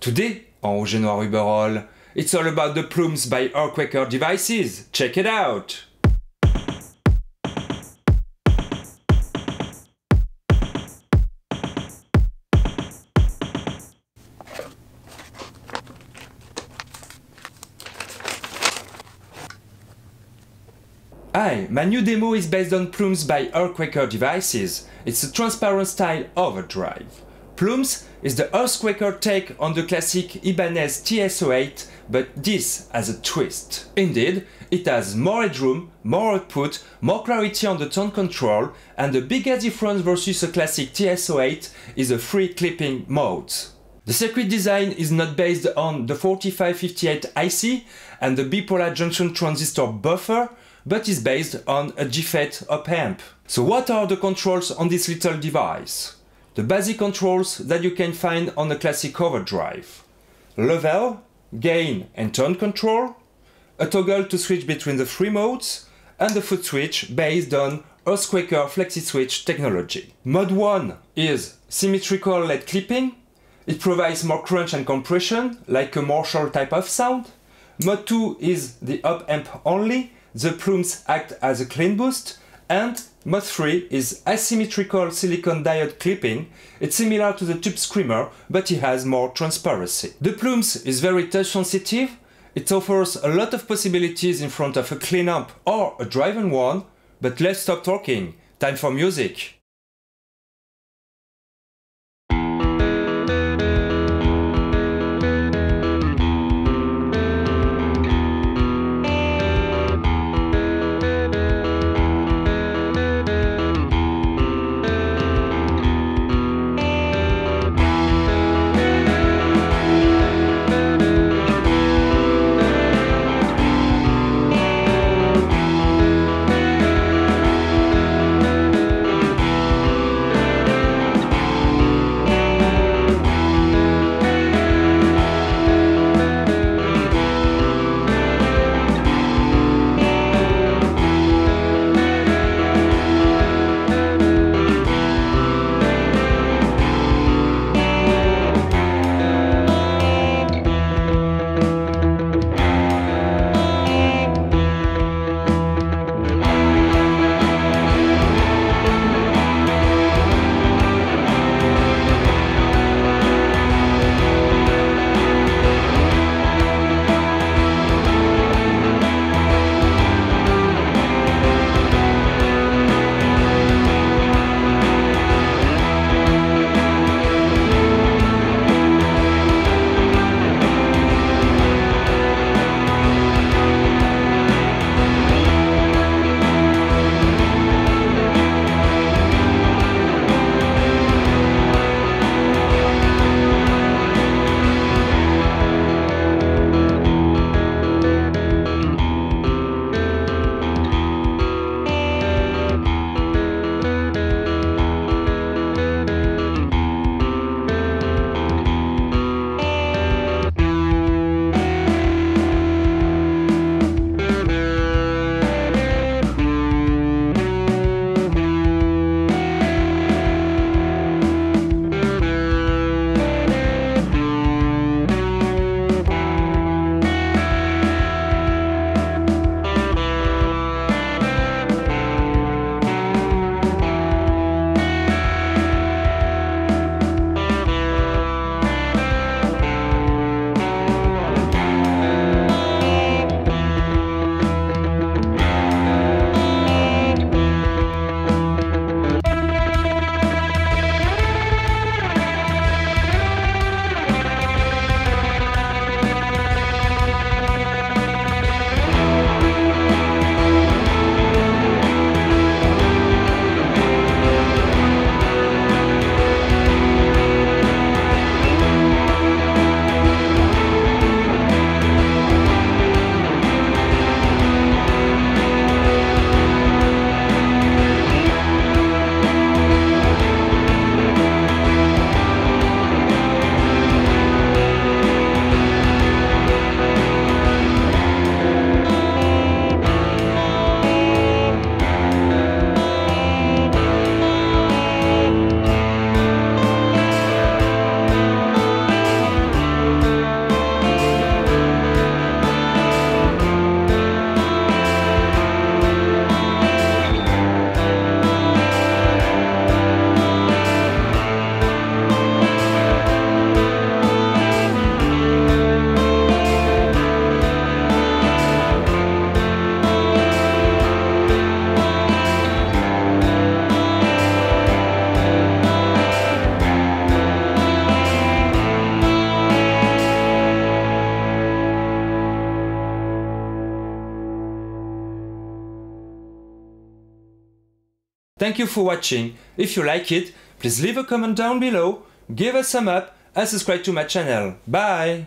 Today on Noir Uberall, it's all about the plumes by Earthquaker Devices. Check it out! Hi, my new demo is based on Plumes by Earthquaker Devices. It's a transparent style overdrive. Plumes is the Earthquaker take on the classic Ibanez TS-808, but this has a twist. Indeed, it has more headroom, more output, more clarity on the tone control, and the biggest difference versus a classic TS-808 is a free clipping mode. The circuit design is not based on the 4558 IC and the bipolar junction transistor buffer, but is based on a JFET op amp. So what are the controls on this little device? The basic controls that you can find on a classic overdrive. Level, gain and tone control, a toggle to switch between the three modes, and a foot switch based on Earthquaker FlexiSwitch technology. Mode 1 is symmetrical LED clipping. It provides more crunch and compression, like a Marshall type of sound. Mode 2 is the op amp only, the plumes act as a clean boost, and Mode 3 is asymmetrical silicon diode clipping. It's similar to the Tube Screamer, but it has more transparency. The plumes is very touch sensitive. It offers a lot of possibilities in front of a clean amp or a driven one, but let's stop talking. Time for music. Thank you for watching. If you like it, please leave a comment down below, give a thumb up and subscribe to my channel. Bye!